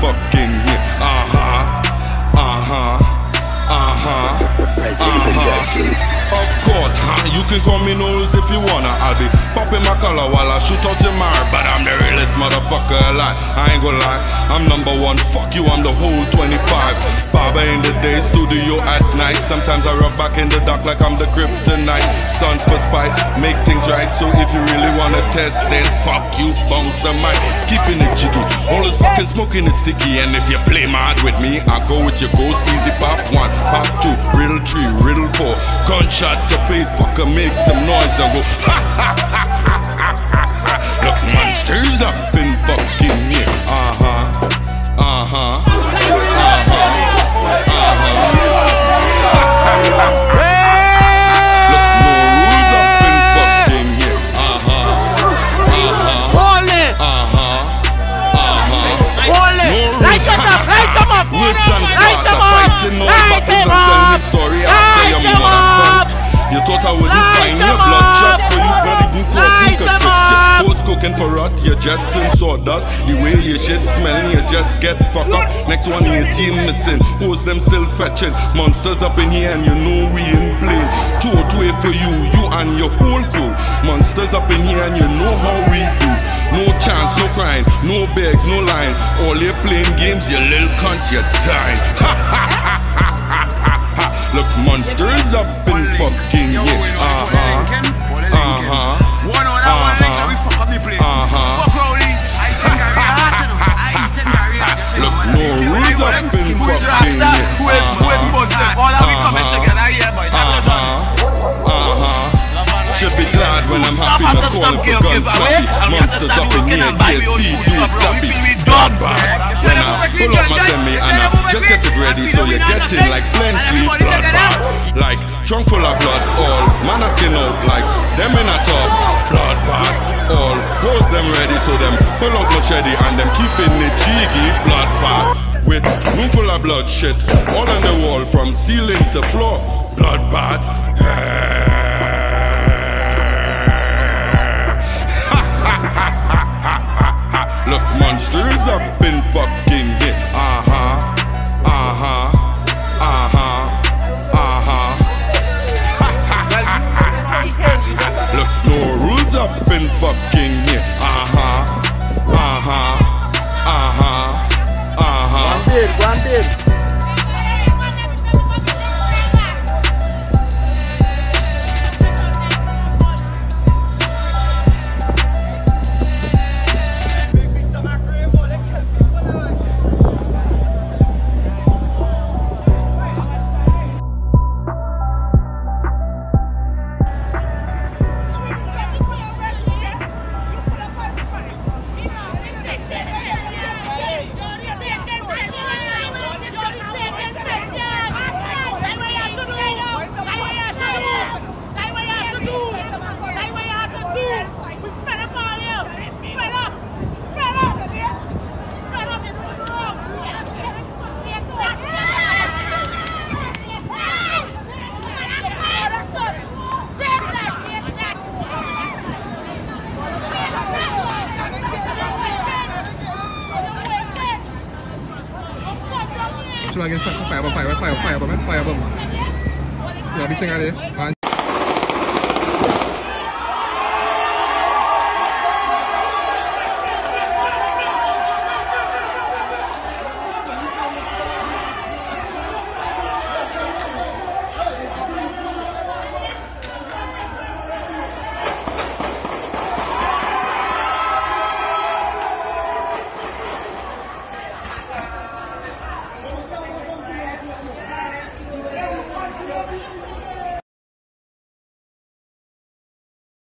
fucking here. Uh huh. Uh huh. Uh huh. President Productions. Of course, huh? You can call me Knowles if you wanna. I'll be popping my collar while I shoot out your mark. Motherfucker alive. I ain't gonna lie, I'm number one. Fuck you, I'm the whole 25. Barber in the day, studio at night. Sometimes I rub back in the dark like I'm the kryptonite. Stunt for spite, make things right. So if you really wanna test, then fuck you, bounce the mic. Keeping it jiggy, always fucking smoking it sticky. And if you play mad with me, I go with your ghost. Easy pop one, pop two, riddle three, riddle four. Gunshot your face, fucker, make some noise and go ha I wouldn't Light sign your bloodshot for you crossing Light them up! Post cooking for rot, you're just in sawdust. The way your shit smelling, you just get fucked up. Next one, your team missing. Who's them still fetching? Monsters up in here and you know we ain't playing. Two or two for you, you and your whole crew. Monsters up in here and you know how we do. No chance, no crying, no begs, no line. All you playing games, you little cunt, you dying. Ha ha monsters up in fucking yeah. Uh huh. Uh huh. One on that one uh-huh. link, we fuck up the place. Uh huh. Fuck Rowley. I eat him career. I eat him career. Look, no rules up in fucking yeah. Who is who is who's Muslim? All of we coming uh-huh. together here, boys. Uh huh. Uh huh. Should be glad when I'm happy. Stop call stop, give give away. I'm gonna start working and buy my own food. Stop, bro. We feel we dogs, man. Pull up my semi and just get it ready so you're getting like plenty. Like trunk full of blood all man skin out like them in a top blood bad all. Those them ready so them pull out machete and them keeping it cheeky. Blood bad with room full of blood shit all on the wall from ceiling to floor. Blood bad Should I get fire bomb, fire bomb, fire bomb, fire bomb, fire bomb? Yeah, be thing out there.